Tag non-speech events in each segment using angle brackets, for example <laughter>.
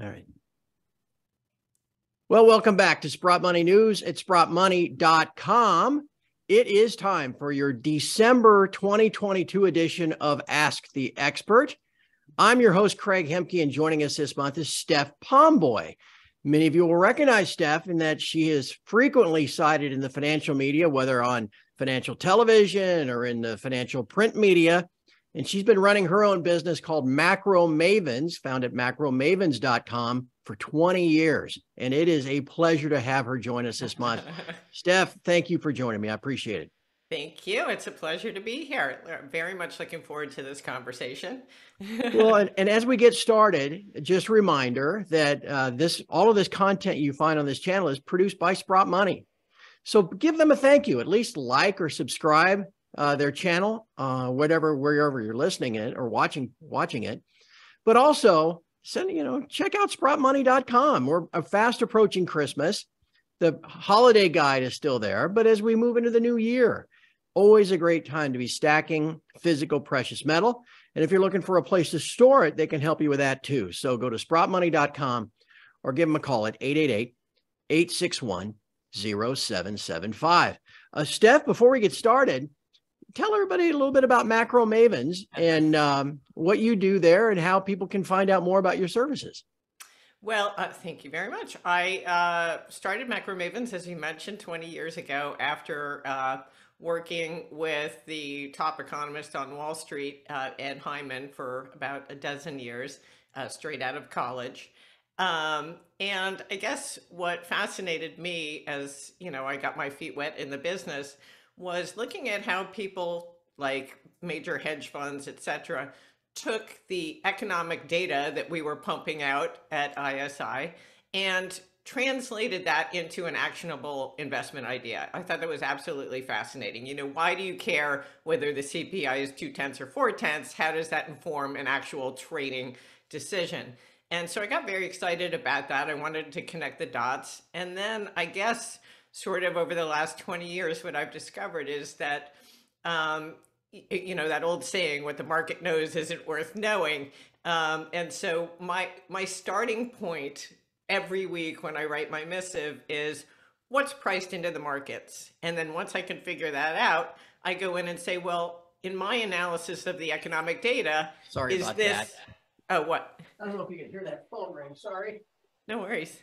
All right. Well, welcome back to Sprott Money News at sprottmoney.com. It is time for your December 2022 edition of Ask the Expert. I'm your host, Craig Hemke, and joining us this month is Steph Pomboy. Many of you will recognize Steph in that she is frequently cited in the financial media, whether on financial television or in the financial print media. And she's been running her own business called Macro Mavens, found at macromavens.com for 20 years. And it is a pleasure to have her join us this month. <laughs> Steph, thank you for joining me. I appreciate it. Thank you. It's a pleasure to be here. Very much looking forward to this conversation. <laughs> well, and, and, as we get started, just a reminder that uh, this all of this content you find on this channel is produced by Sprott Money. So give them a thank you. At least like or subscribe uh, their channel, uh, whatever wherever you're listening it or watching watching it. But also send you know check out sprottmoney.com. We're a fast approaching Christmas. The holiday guide is still there, but as we move into the new year, always a great time to be stacking physical precious metal. And if you're looking for a place to store it, they can help you with that too. So go to sprottmoney.com or give them a call at 888 861 0775. Uh, Steph, before we get started, tell everybody a little bit about Macro Mavens and um, what you do there and how people can find out more about your services. Well, uh, thank you very much. I uh, started Macro Mavens, as you mentioned, 20 years ago after uh, working with the top economist on Wall Street, uh, Ed Hyman, for about a dozen years, uh, straight out of college. Um, and I guess what fascinated me as, you know, I got my feet wet in the business was looking at how people like major hedge funds, et cetera, took the economic data that we were pumping out at ISI and translated that into an actionable investment idea. I thought that was absolutely fascinating. You know, why do you care whether the CPI is two tenths or four tenths? How does that inform an actual trading decision? And so I got very excited about that. I wanted to connect the dots. And then I guess sort of over the last 20 years, what I've discovered is that, um, you know, that old saying, what the market knows isn't worth knowing. Um, and so my, my starting point every week when I write my missive is what's priced into the markets. And then once I can figure that out, I go in and say, well, in my analysis of the economic data, sorry is about this, that. Oh, what? I don't know if you can hear that phone ring. Sorry. No worries.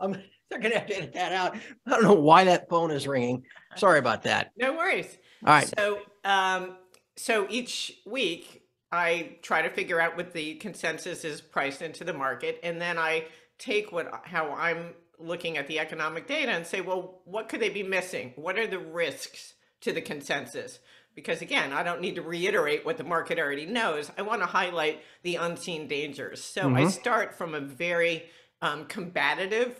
I'm <laughs> they're gonna have to edit that out. I don't know why that phone is ringing. Sorry about that. No worries. All right. So, um, so each week I try to figure out what the consensus is priced into the market, and then I take what how I'm looking at the economic data and say, well, what could they be missing? What are the risks to the consensus? Because again, I don't need to reiterate what the market already knows. I want to highlight the unseen dangers. So mm -hmm. I mm-hmm. start from a very um, combative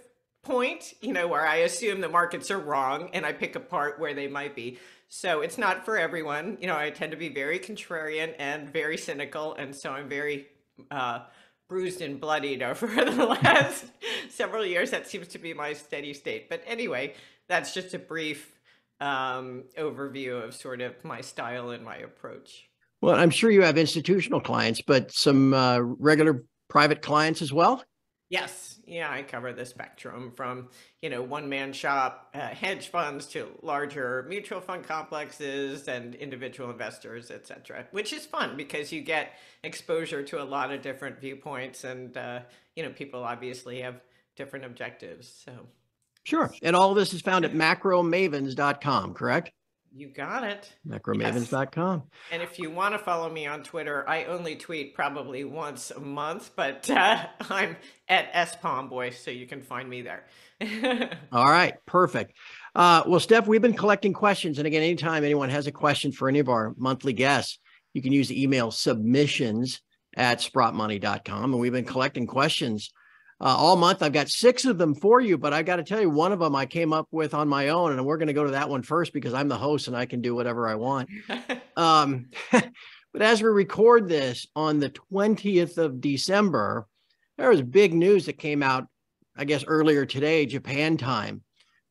point, you know, where I assume the markets are wrong and I pick apart where they might be. So it's not for everyone. You know, I tend to be very contrarian and very cynical. And so I'm very uh, bruised and bloodied <laughs> over the last several years. That seems to be my steady state. But anyway, that's just a brief um, overview of sort of my style and my approach. Well, I'm sure you have institutional clients, but some uh, regular private clients as well? Yes yeah, I cover the spectrum from, you know, one man shop uh, hedge funds to larger mutual fund complexes and individual investors, et cetera, which is fun because you get exposure to a lot of different viewpoints and, uh, you know, people obviously have different objectives. So. Sure. And all this is found at macromavens.com, correct? You got it. Macromavens.com. Yes. And if you want to follow me on Twitter, I only tweet probably once a month, but uh, <laughs> I'm at S spomboy, so you can find me there. <laughs> All right, perfect. Uh, well, Steph, we've been collecting questions. And again, anytime anyone has a question for any of our monthly guests, you can use the email submissions at sprottmoney.com. And we've been collecting questions uh, all month. I've got six of them for you, but I got to tell you, one of them I came up with on my own, and we're going to go to that one first because I'm the host and I can do whatever I want. <laughs> um, <laughs> but as we record this on the 20th of December, there was big news that came out, I guess, earlier today, Japan time,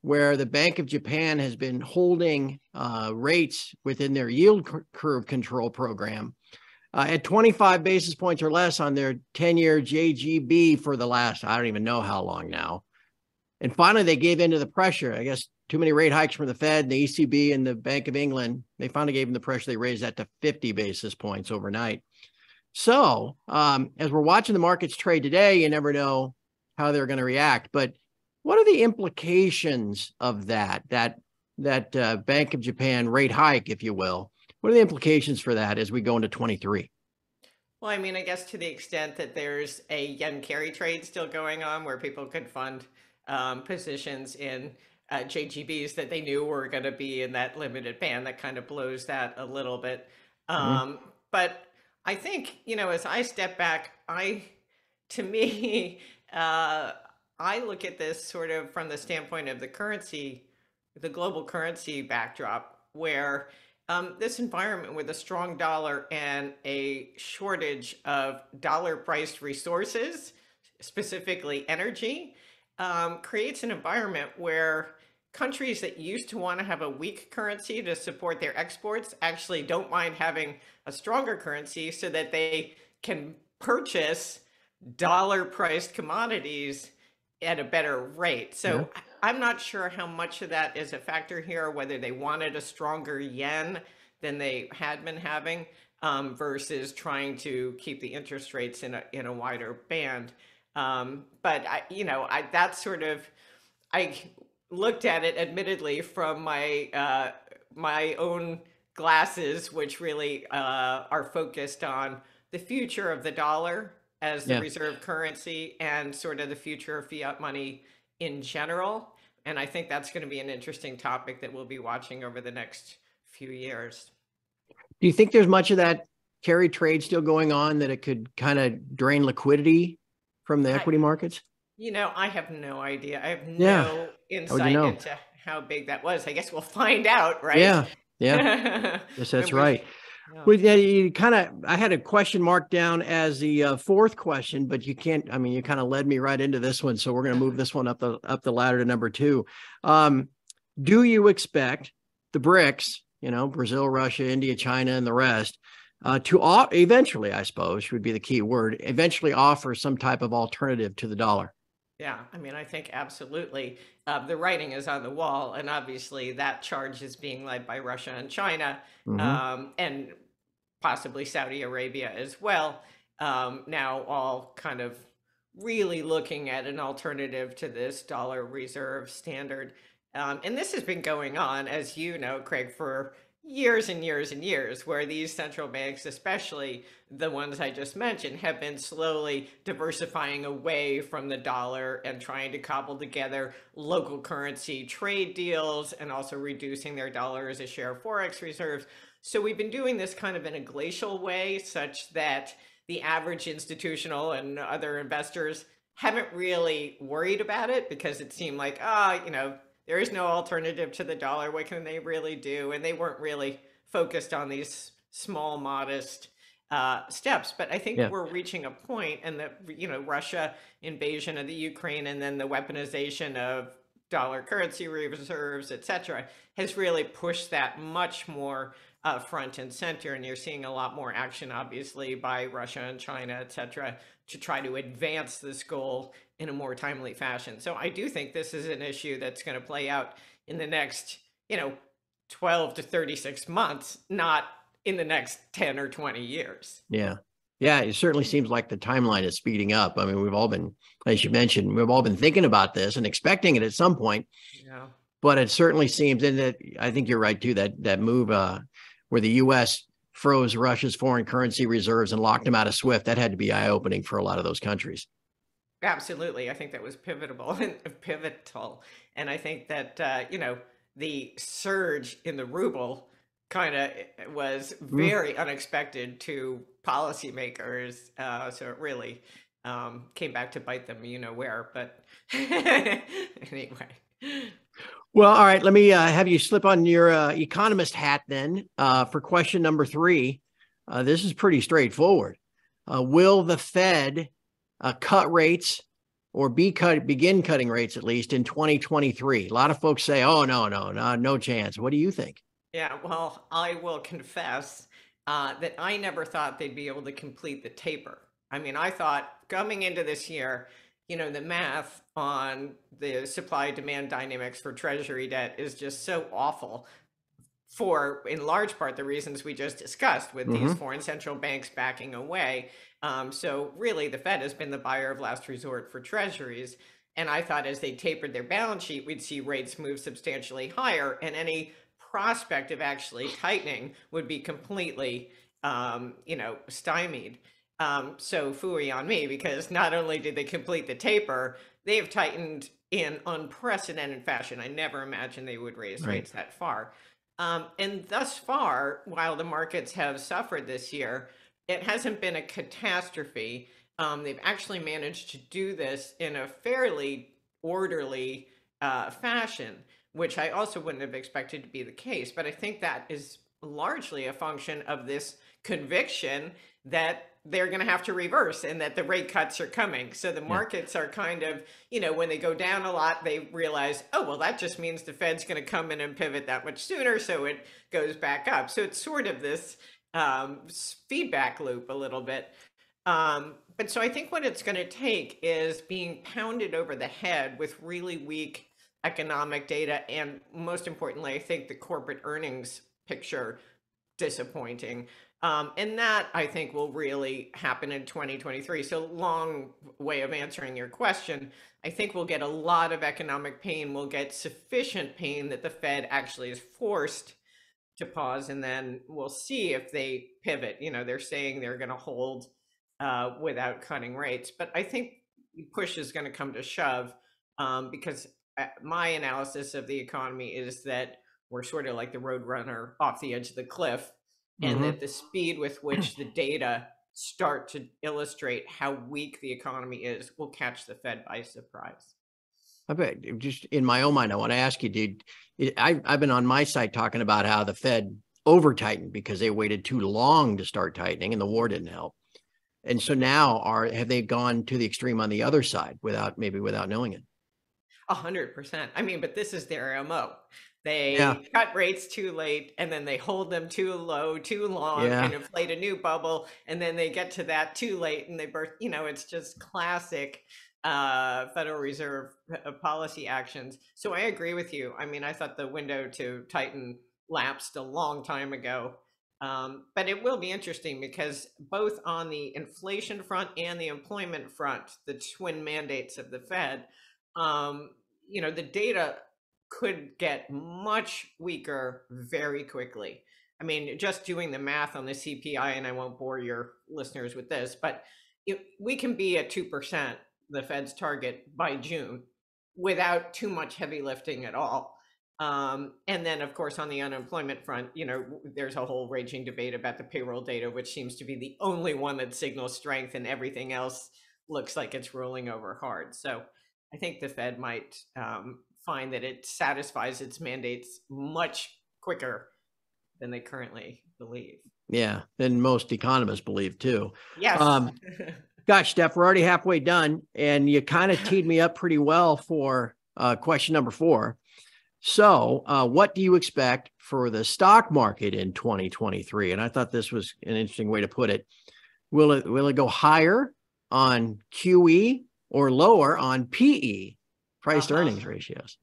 where the Bank of Japan has been holding uh, rates within their yield curve control program uh, at 25 basis points or less on their 10 year JGB for the last, I don't even know how long now. And finally, they gave in to the pressure. I guess too many rate hikes from the Fed, and the ECB, and the Bank of England. They finally gave them the pressure. They raised that to 50 basis points overnight. So, um, as we're watching the markets trade today, you never know how they're going to react. But what are the implications of that? That that uh, Bank of Japan rate hike, if you will. What are the implications for that as we go into 23? Well, I mean, I guess to the extent that there's a yen carry trade still going on where people could fund um, positions in uh, JGBs that they knew were going to be in that limited band, that kind of blows that a little bit. Mm-hmm. Um, mm-hmm. But I think, you know, as I step back, I, to me, <laughs> uh, I look at this sort of from the standpoint of the currency the global currency backdrop where um, this environment with a strong dollar and a shortage of dollar priced resources, specifically energy, um, creates an environment where countries that used to want to have a weak currency to support their exports actually don't mind having a stronger currency so that they can purchase dollar priced commodities at a better rate. So yeah. I'm not sure how much of that is a factor here, whether they wanted a stronger yen than they had been having um, versus trying to keep the interest rates in a, in a wider band. Um, but I, you know, I, that's sort of, I looked at it admittedly from my, uh, my own glasses, which really uh, are focused on the future of the dollar as the yeah. reserve currency and sort of the future of fiat money in general. And I think that's going to be an interesting topic that we'll be watching over the next few years. Do you think there's much of that carry trade still going on that it could kind of drain liquidity from the equity I, markets? You know, I have no idea. I have no yeah. insight you know? into how big that was. I guess we'll find out, right? Yeah. Yeah. <laughs> yes, that's right. Well, you kind of, I had a question marked down as the uh, fourth question, but you can't, I mean, you kind of led me right into this one. So we're going to move this one up the, up the ladder to number two. Um, do you expect the BRICS, you know, Brazil, Russia, India, China, and the rest, uh, to eventually, I suppose, would be the key word, eventually offer some type of alternative to the dollar? Yeah, I mean, I think absolutely. Uh, the writing is on the wall, and obviously that charge is being led by Russia and China, mm-hmm. um, and possibly Saudi Arabia as well. Um, now, all kind of really looking at an alternative to this dollar reserve standard. Um, and this has been going on, as you know, Craig, for years and years and years where these central banks, especially the ones I just mentioned, have been slowly diversifying away from the dollar and trying to cobble together local currency trade deals and also reducing their dollar as a share of forex reserves. So we've been doing this kind of in a glacial way such that the average institutional and other investors haven't really worried about it because it seemed like, ah, oh, you know, there is no alternative to the dollar. What can they really do? And they weren't really focused on these small, modest uh, steps. But I think yeah. we're reaching a point, and the you know Russia invasion of the Ukraine, and then the weaponization of dollar currency reserves, et cetera, has really pushed that much more uh, front and center. And you're seeing a lot more action, obviously, by Russia and China, et cetera, to try to advance this goal in a more timely fashion. So I do think this is an issue that's going to play out in the next, you know, 12 to 36 months, not in the next 10 or 20 years. Yeah. Yeah, it certainly seems like the timeline is speeding up. I mean, we've all been, as you mentioned, we've all been thinking about this and expecting it at some point. Yeah. But it certainly seems, and that I think you're right too. That that move uh, where the U.S. froze Russia's foreign currency reserves and locked them out of SWIFT, that had to be eye opening for a lot of those countries. Absolutely. I think that was pivotal <laughs> and pivotal. And I think that, uh, you know, the surge in the ruble kind of eh, was mm-hmm. very mm. unexpected to policymakers. Uh, so it really um, came back to bite them, you know where. But <laughs> anyway. Well, all right. Let me uh, have you slip on your uh, economist hat then uh, for question number three. Uh, this is pretty straightforward. Uh, will the Fed uh, cut rates or be cut begin cutting rates at least in 2023 a lot of folks say oh no no no no chance what do you think yeah well i will confess that I never thought they'd be able to complete the taper. I mean, I thought coming into this year, you know, the math on the supply demand dynamics for treasury debt is just so awful for in large part the reasons we just discussed with mm-hmm. these foreign central banks backing away. Um, so really the Fed has been the buyer of last resort for treasuries. And I thought as they tapered their balance sheet, we'd see rates move substantially higher and any prospect of actually tightening would be completely, um, you know, stymied. Um, so fooey on me because not only did they complete the taper, they have tightened in unprecedented fashion. I never imagined they would raise right. rates that far. Um, and thus far, while the markets have suffered this year, it hasn't been a catastrophe. Um, they've actually managed to do this in a fairly orderly uh, fashion, which I also wouldn't have expected to be the case. But I think that is largely a function of this conviction that they're going to have to reverse and that the rate cuts are coming. So the markets are kind of, you know, when they go down a lot, they realize, oh, well, that just means the Fed's going to come in and pivot that much sooner. So it goes back up. So it's sort of this um, feedback loop a little bit. Um, but so I think what it's going to take is being pounded over the head with really weak economic data. And most importantly, I think the corporate earnings picture disappointing. Um, and that I think will really happen in 2023. So, long way of answering your question. I think we'll get a lot of economic pain. We'll get sufficient pain that the Fed actually is forced to pause, and then we'll see if they pivot. You know, they're saying they're going to hold uh, without cutting rates, but I think push is going to come to shove um, because uh, my analysis of the economy is that we're sort of like the road runner off the edge of the cliff and mm-hmm. that the speed with which the data start to illustrate how weak the economy is will catch the Fed by surprise. I bet just in my own mind, I want to ask you, dude. I, I've been on my site talking about how the Fed over tightened because they waited too long to start tightening, and the war didn't help. And so now, are have they gone to the extreme on the other side without maybe without knowing it? A hundred percent. I mean, but this is their mo. They yeah. cut rates too late and then they hold them too low, too long, yeah. and inflate a new bubble. And then they get to that too late and they burst. You know, it's just classic uh, Federal Reserve uh, policy actions. So I agree with you. I mean, I thought the window to tighten lapsed a long time ago. Um, but it will be interesting because both on the inflation front and the employment front, the twin mandates of the Fed, um, you know, the data could get much weaker very quickly. I mean, just doing the math on the CPI, and I won't bore your listeners with this, but it, we can be at 2%, the Fed's target, by June without too much heavy lifting at all. Um, and then, of course, on the unemployment front, you know, there's a whole raging debate about the payroll data, which seems to be the only one that signals strength, and everything else looks like it's rolling over hard. So I think the Fed might um, find that it satisfies its mandates much quicker than they currently believe. Yeah, and most economists believe too. Yes. Um, gosh, Steph, we're already halfway done, and you kind of <laughs> teed me up pretty well for uh, question number four. So, uh, what do you expect for the stock market in 2023? And I thought this was an interesting way to put it. Will it will it go higher on QE or lower on PE? Price to uh-huh. earnings ratios?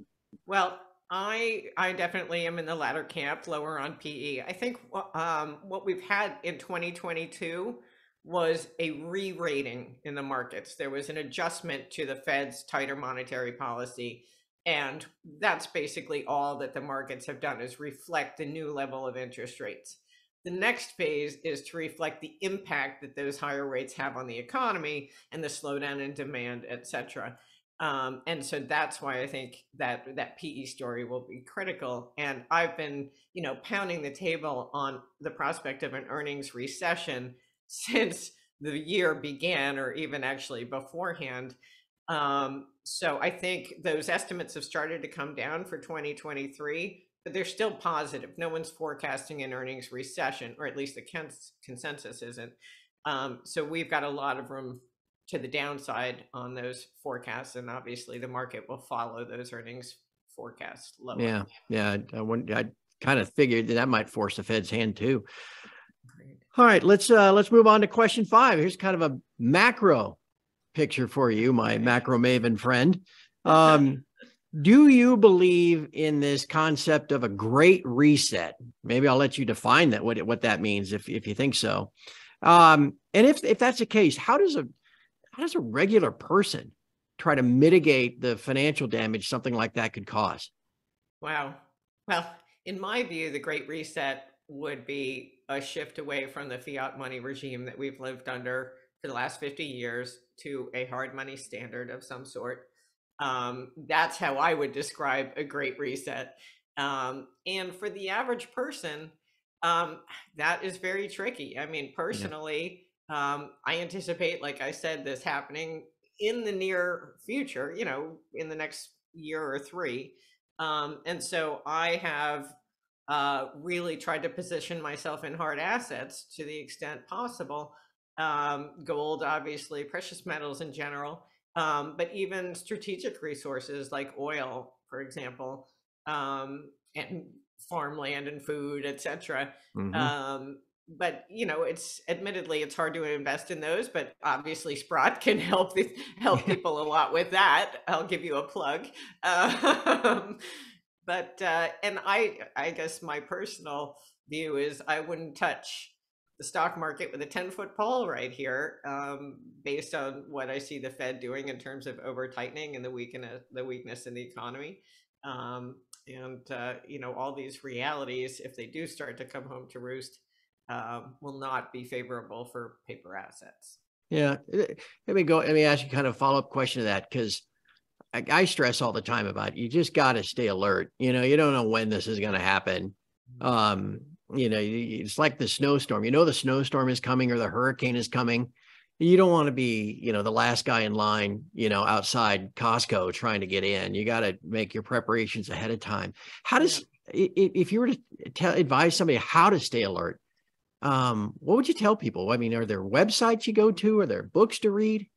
Well, I I definitely am in the latter camp, lower on PE. I think um, what we've had in 2022 was a re-rating in the markets. There was an adjustment to the Fed's tighter monetary policy, and that's basically all that the markets have done is reflect the new level of interest rates. The next phase is to reflect the impact that those higher rates have on the economy and the slowdown in demand, et cetera. Um, and so that's why I think that that PE story will be critical. And I've been, you know, pounding the table on the prospect of an earnings recession <laughs> since the year began, or even actually beforehand. Um, so I think those estimates have started to come down for 2023, but they're still positive. No one's forecasting an earnings recession, or at least the consensus isn't. Um, so we've got a lot of room to the downside on those forecasts, and obviously the market will follow those earnings forecasts lower. Yeah, yeah. I, I, I kind of figured that, that might force the Fed's hand too. All right, let's uh, let's move on to question five. Here's kind of a macro picture for you, my macro maven friend. Um, do you believe in this concept of a great reset? Maybe I'll let you define that what what that means if if you think so. Um, and if if that's the case, how does a how does a regular person try to mitigate the financial damage something like that could cause? Wow. Well, in my view, the Great Reset would be a shift away from the fiat money regime that we've lived under for the last 50 years to a hard money standard of some sort. Um, that's how I would describe a great reset. Um, and for the average person, um, that is very tricky. I mean, personally. Um, I anticipate, like I said, this happening in the near future, you know, in the next year or three. Um, and so I have uh, really tried to position myself in hard assets to the extent possible. Um, gold, obviously, precious metals in general, um, but even strategic resources like oil, for example, um, and farmland and food, etc. Mm-hmm. But you know, it's admittedly it's hard to invest in those, but obviously Sprott <laughs> can help the, help <laughs> people a lot with that. I'll give you a plug. <laughs> Um, but uh, and I I guess my personal view is I wouldn't touch the stock market with a 10 foot pole right here um, based on what I see the Fed doing in terms of over tightening and the weakness the weakness in the economy. Um, and uh, you know all these realities, if they do start to come home to roost, um, will not be favorable for paper assets. Yeah, let me go. Let me ask you kind of follow up question to that because I, I stress all the time about you just got to stay alert. You know, you don't know when this is going to happen. Mm-hmm. Um, you know, it's like the snowstorm. You know, the snowstorm is coming or the hurricane is coming. You don't want to be, you know, the last guy in line, you know, outside Costco trying to get in. You got to make your preparations ahead of time. How does, yeah. if you were to tell, advise somebody how to stay alert, um, what would you tell people? I mean, are there websites you go to? Are there books to read?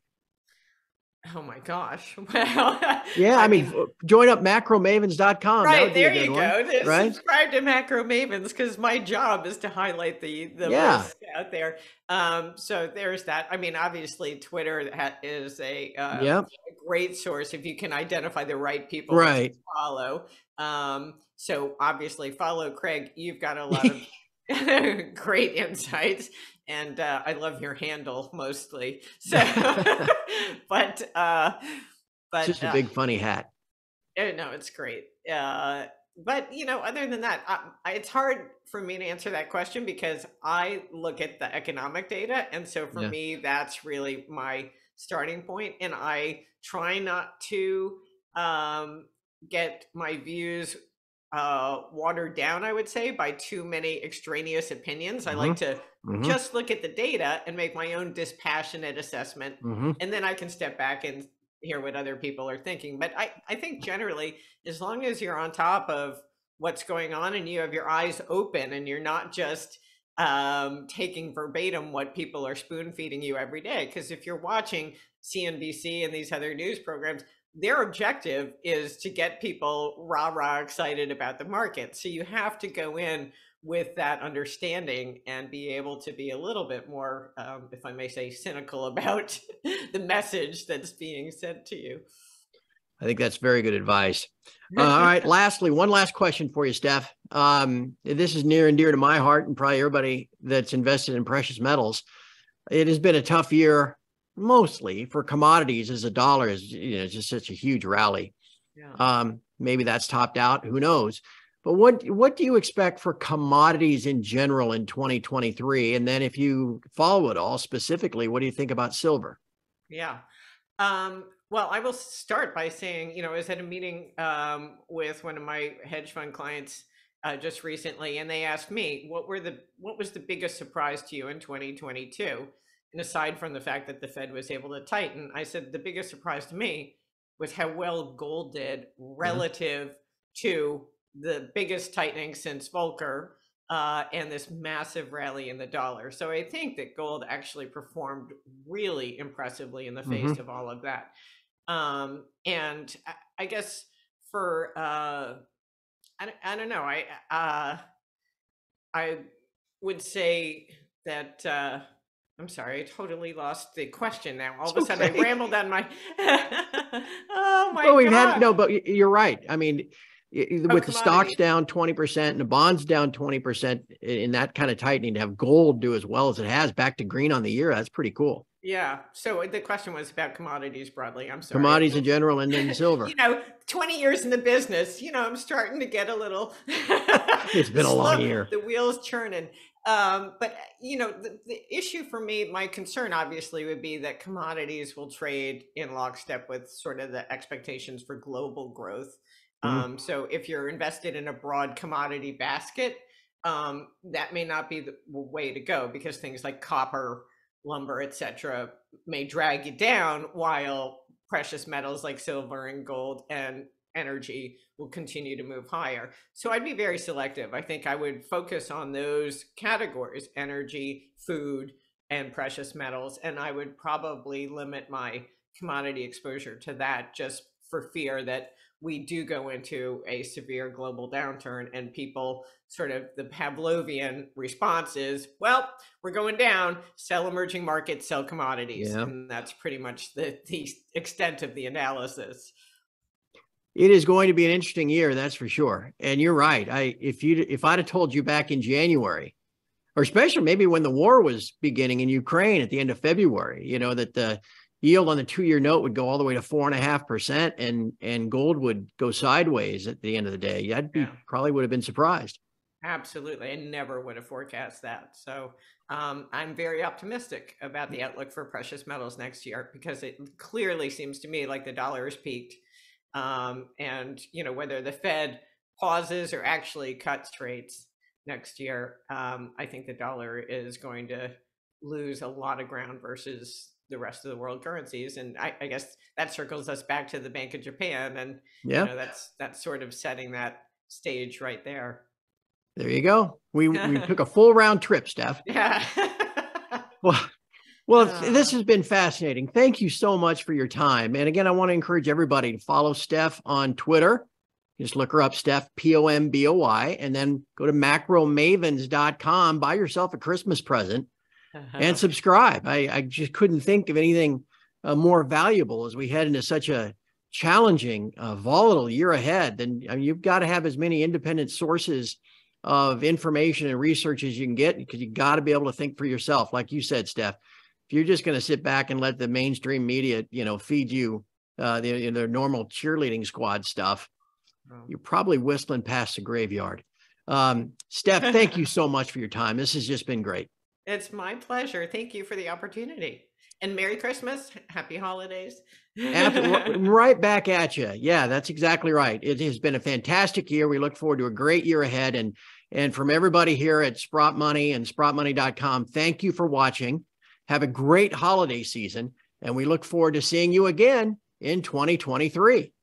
Oh my gosh. <laughs> Well, yeah, I, I mean, mean, join up macromavens.com. Right, there you go. Right? Subscribe to Macro Mavens because my job is to highlight the, the yeah. out there. Um, so there's that. I mean, obviously, Twitter is a, uh, yep. a great source if you can identify the right people right. to follow. Um, so obviously, follow Craig. You've got a lot of <laughs> <laughs> great insights and uh, I love your handle mostly. So, <laughs> <laughs> but uh, but it's just a big uh, funny hat. Uh, no, it's great. Uh, but you know, other than that, I, it's hard for me to answer that question because I look at the economic data, and so for yeah. me, that's really my starting point, and I try not to um, get my views uh, watered down, I would say, by too many extraneous opinions. Mm-hmm. I like to mm-hmm. just look at the data and make my own dispassionate assessment. Mm-hmm. And then I can step back and hear what other people are thinking. But I, I think generally, as long as you're on top of what's going on and you have your eyes open and you're not just um, taking verbatim what people are spoon feeding you every day. Because if you're watching CNBC and these other news programs, their objective is to get people rah rah excited about the market. So you have to go in with that understanding and be able to be a little bit more, um, if I may say, cynical <laughs> about the message that's being sent to you. I think that's very good advice. Uh, all right. <laughs> Lastly, one last question for you, Steph. Um, this is near and dear to my heart and probably everybody that's invested in precious metals. It has been a tough year mostly for commodities as a dollar is you know just such a huge rally. Yeah. Um, maybe that's topped out. Who knows? But what what do you expect for commodities in general in 2023? And then if you follow it all specifically, what do you think about silver? Yeah. Um, well, I will start by saying, you know, I was at a meeting um, with one of my hedge fund clients uh, just recently, and they asked me, "What were the what was the biggest surprise to you in 2022?" And aside from the fact that the Fed was able to tighten, I said the biggest surprise to me was how well gold did mm-hmm. relative mm-hmm. to the biggest tightening since Volcker uh, and this massive rally in the dollar. So I think that gold actually performed really impressively in the face mm-hmm. of all of that. Um, and I, I, guess for uh, I, I don't know, I uh, I would say that uh, I'm sorry, I totally lost the question now. All of a sudden, okay. I rambled on my. <laughs> oh my well, we've God. had no, but you're right. I mean, with oh, the stocks down 20% and the bonds down 20% in that kind of tightening to have gold do as well as it has back to green on the year, that's pretty cool. Yeah. So the question was about commodities broadly. I'm sorry. Commodities in general and then <laughs> silver. you know, 20 years in the business, you know, I'm starting to get a little. <laughs> it's been a long year. The wheels churning. Um, but, you know, the, the issue for me, my concern obviously would be that commodities will trade in lockstep with sort of the expectations for global growth. Mm-hmm. Um, so if you're invested in a broad commodity basket, um, that may not be the way to go because things like copper, lumber, etc., may drag you down while precious metals like silver and gold and energy will continue to move higher. So I'd be very selective. I think I would focus on those categories energy, food, and precious metals. And I would probably limit my commodity exposure to that just for fear that we do go into a severe global downturn and people sort of the Pavlovian response is, well, we're going down, sell emerging markets, sell commodities. Yeah. And that's pretty much the, the extent of the analysis. It is going to be an interesting year, that's for sure. And you're right. I if you if I'd have told you back in January, or especially maybe when the war was beginning in Ukraine at the end of February, you know, that the yield on the two-year note would go all the way to four and a half percent, and and gold would go sideways at the end of the day. I'd be yeah. probably would have been surprised. Absolutely, I never would have forecast that. So um, I'm very optimistic about the outlook for precious metals next year because it clearly seems to me like the dollar has peaked, um, and you know whether the Fed pauses or actually cuts rates next year, um, I think the dollar is going to lose a lot of ground versus the rest of the world currencies. And I, I, guess that circles us back to the Bank of Japan. And yeah, you know, that's that's sort of setting that stage right there. There you go. We we <laughs> took a full round trip, Steph. Yeah. <laughs> well, well, uh, this has been fascinating. Thank you so much for your time. And again, I want to encourage everybody to follow Steph on Twitter. Just look her up, Steph, P O M B O Y, and then go to macromavens.com, buy yourself a Christmas present. And <laughs> subscribe. I, I just couldn't think of anything uh, more valuable as we head into such a challenging, uh, volatile year ahead. Then I mean, you've got to have as many independent sources of information and research as you can get because you got to be able to think for yourself. Like you said, Steph, if you're just going to sit back and let the mainstream media, you know, feed you uh, the, their normal cheerleading squad stuff, oh. you're probably whistling past the graveyard. Um, Steph, thank you <laughs> so much for your time. This has just been great. It's my pleasure. Thank you for the opportunity. And Merry Christmas. Happy holidays. <laughs> right back at you. Yeah, that's exactly right. It has been a fantastic year. We look forward to a great year ahead. And and from everybody here at Sprott Money and SprottMoney.com, thank you for watching. Have a great holiday season. And we look forward to seeing you again in 2023.